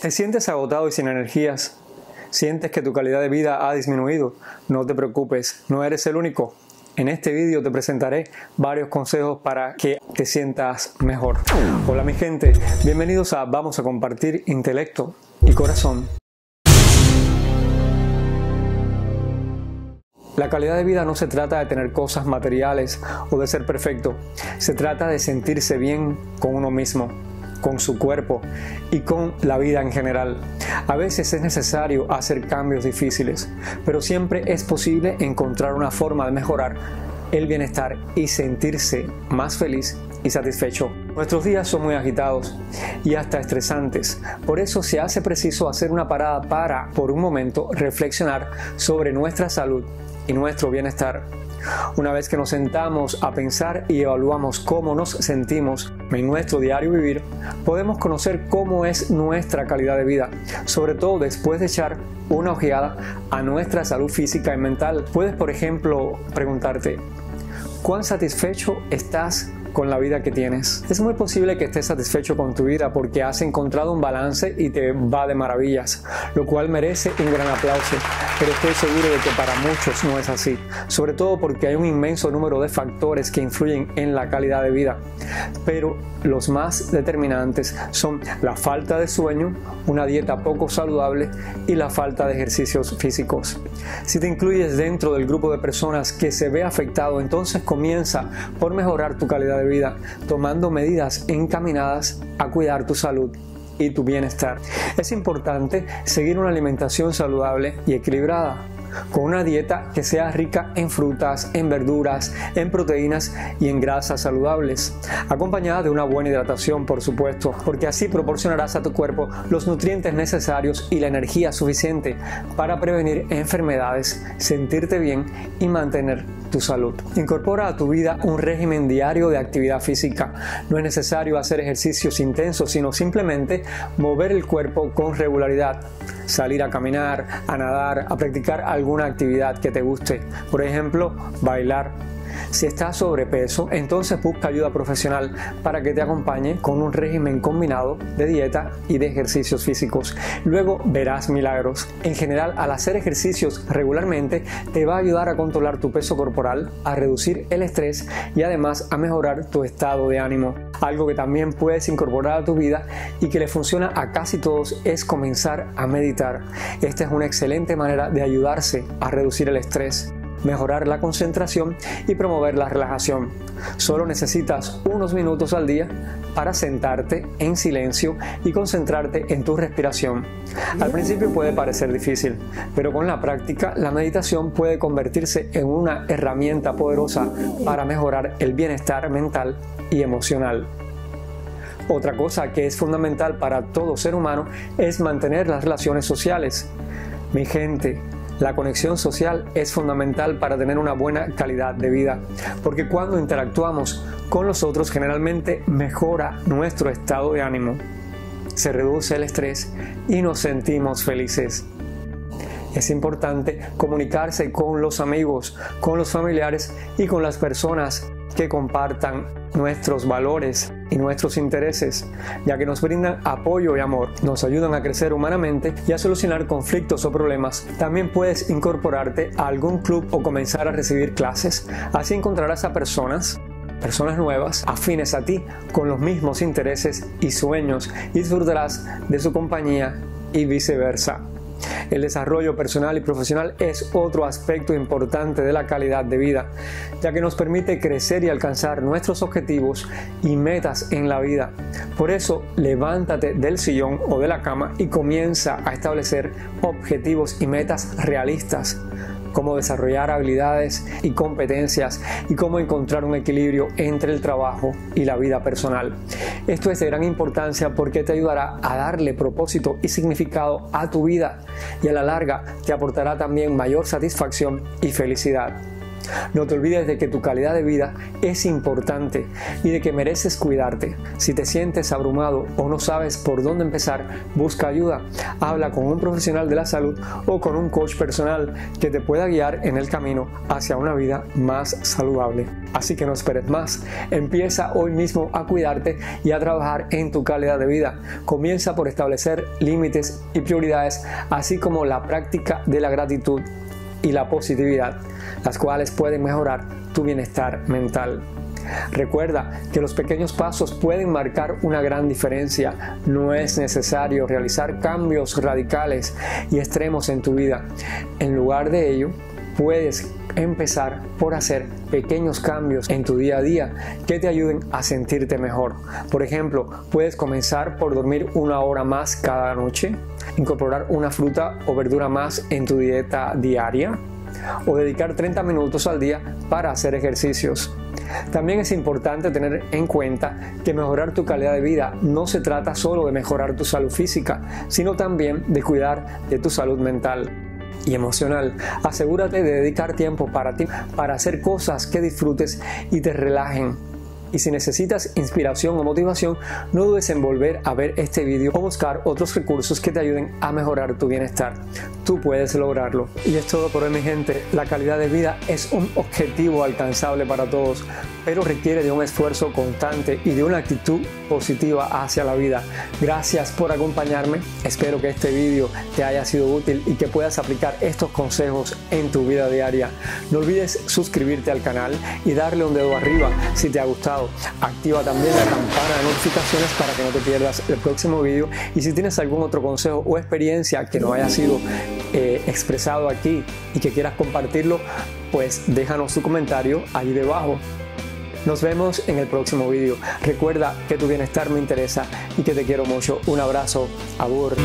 ¿Te sientes agotado y sin energías? ¿Sientes que tu calidad de vida ha disminuido? No te preocupes, no eres el único. En este vídeo te presentaré varios consejos para que te sientas mejor. Hola mi gente, bienvenidos a Vamos a compartir intelecto y corazón. La calidad de vida no se trata de tener cosas materiales o de ser perfecto, se trata de sentirse bien con uno mismo con su cuerpo y con la vida en general. A veces es necesario hacer cambios difíciles, pero siempre es posible encontrar una forma de mejorar el bienestar y sentirse más feliz y satisfecho. Nuestros días son muy agitados y hasta estresantes, por eso se hace preciso hacer una parada para, por un momento, reflexionar sobre nuestra salud y nuestro bienestar. Una vez que nos sentamos a pensar y evaluamos cómo nos sentimos en nuestro diario vivir, podemos conocer cómo es nuestra calidad de vida, sobre todo después de echar una ojeada a nuestra salud física y mental. Puedes, por ejemplo, preguntarte, ¿cuán satisfecho estás con la vida que tienes. Es muy posible que estés satisfecho con tu vida porque has encontrado un balance y te va de maravillas, lo cual merece un gran aplauso, pero estoy seguro de que para muchos no es así, sobre todo porque hay un inmenso número de factores que influyen en la calidad de vida, pero los más determinantes son la falta de sueño, una dieta poco saludable y la falta de ejercicios físicos. Si te incluyes dentro del grupo de personas que se ve afectado, entonces comienza por mejorar tu calidad vida, tomando medidas encaminadas a cuidar tu salud y tu bienestar. Es importante seguir una alimentación saludable y equilibrada con una dieta que sea rica en frutas, en verduras, en proteínas y en grasas saludables, acompañada de una buena hidratación, por supuesto, porque así proporcionarás a tu cuerpo los nutrientes necesarios y la energía suficiente para prevenir enfermedades, sentirte bien y mantener tu salud. Incorpora a tu vida un régimen diario de actividad física. No es necesario hacer ejercicios intensos, sino simplemente mover el cuerpo con regularidad salir a caminar, a nadar, a practicar alguna actividad que te guste. Por ejemplo, bailar, si estás sobrepeso, entonces busca ayuda profesional para que te acompañe con un régimen combinado de dieta y de ejercicios físicos. Luego verás milagros. En general, al hacer ejercicios regularmente, te va a ayudar a controlar tu peso corporal, a reducir el estrés y además a mejorar tu estado de ánimo. Algo que también puedes incorporar a tu vida y que le funciona a casi todos es comenzar a meditar. Esta es una excelente manera de ayudarse a reducir el estrés mejorar la concentración y promover la relajación. Solo necesitas unos minutos al día para sentarte en silencio y concentrarte en tu respiración. Al principio puede parecer difícil, pero con la práctica la meditación puede convertirse en una herramienta poderosa para mejorar el bienestar mental y emocional. Otra cosa que es fundamental para todo ser humano es mantener las relaciones sociales. Mi gente, la conexión social es fundamental para tener una buena calidad de vida, porque cuando interactuamos con los otros generalmente mejora nuestro estado de ánimo, se reduce el estrés y nos sentimos felices. Es importante comunicarse con los amigos, con los familiares y con las personas que compartan nuestros valores y nuestros intereses, ya que nos brindan apoyo y amor, nos ayudan a crecer humanamente y a solucionar conflictos o problemas. También puedes incorporarte a algún club o comenzar a recibir clases, así encontrarás a personas personas nuevas, afines a ti, con los mismos intereses y sueños, y disfrutarás de su compañía y viceversa. El desarrollo personal y profesional es otro aspecto importante de la calidad de vida, ya que nos permite crecer y alcanzar nuestros objetivos y metas en la vida. Por eso, levántate del sillón o de la cama y comienza a establecer objetivos y metas realistas cómo desarrollar habilidades y competencias y cómo encontrar un equilibrio entre el trabajo y la vida personal. Esto es de gran importancia porque te ayudará a darle propósito y significado a tu vida y a la larga te aportará también mayor satisfacción y felicidad. No te olvides de que tu calidad de vida es importante y de que mereces cuidarte. Si te sientes abrumado o no sabes por dónde empezar, busca ayuda. Habla con un profesional de la salud o con un coach personal que te pueda guiar en el camino hacia una vida más saludable. Así que no esperes más. Empieza hoy mismo a cuidarte y a trabajar en tu calidad de vida. Comienza por establecer límites y prioridades, así como la práctica de la gratitud y la positividad, las cuales pueden mejorar tu bienestar mental. Recuerda que los pequeños pasos pueden marcar una gran diferencia. No es necesario realizar cambios radicales y extremos en tu vida. En lugar de ello, puedes empezar por hacer pequeños cambios en tu día a día que te ayuden a sentirte mejor. Por ejemplo, puedes comenzar por dormir una hora más cada noche, incorporar una fruta o verdura más en tu dieta diaria o dedicar 30 minutos al día para hacer ejercicios. También es importante tener en cuenta que mejorar tu calidad de vida no se trata solo de mejorar tu salud física, sino también de cuidar de tu salud mental y emocional. Asegúrate de dedicar tiempo para ti, para hacer cosas que disfrutes y te relajen y si necesitas inspiración o motivación, no dudes en volver a ver este vídeo o buscar otros recursos que te ayuden a mejorar tu bienestar. Tú puedes lograrlo. Y es todo por hoy mi gente. La calidad de vida es un objetivo alcanzable para todos, pero requiere de un esfuerzo constante y de una actitud positiva hacia la vida. Gracias por acompañarme. Espero que este vídeo te haya sido útil y que puedas aplicar estos consejos en tu vida diaria. No olvides suscribirte al canal y darle un dedo arriba si te ha gustado Activa también la campana de notificaciones para que no te pierdas el próximo vídeo. Y si tienes algún otro consejo o experiencia que no haya sido eh, expresado aquí y que quieras compartirlo, pues déjanos tu comentario ahí debajo. Nos vemos en el próximo vídeo. Recuerda que tu bienestar me interesa y que te quiero mucho. Un abrazo. Abur.